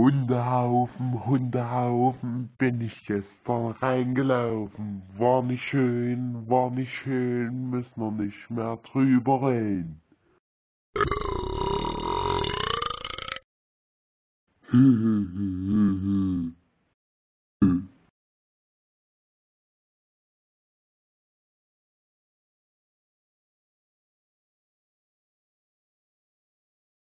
Hundehaufen, Hundehaufen, bin ich gestern reingelaufen. War nicht schön, war nicht schön, müssen wir nicht mehr drüber reden.